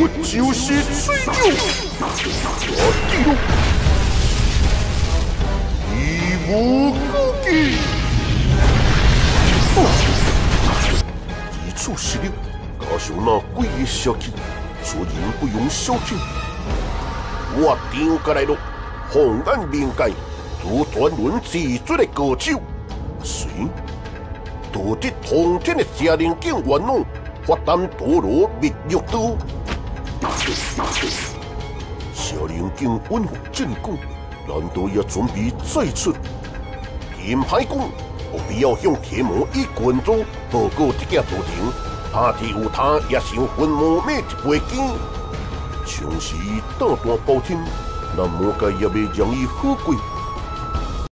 我就是水牛，我丢，义无反顾。一处石榴，加上那鬼的杀气，自然不容小觑。我张过来了，红眼面界，做专门自作的高手，谁？夺得通天的邪灵剑元龙，发丹陀罗灭玉刀。邪灵剑稳服进攻，难道要准备再出？金牌讲，有必要向天魔以军主报告这件事情，怕是有他也想分魔灭一杯羹。长时大大暴天，那魔界也未让伊好过。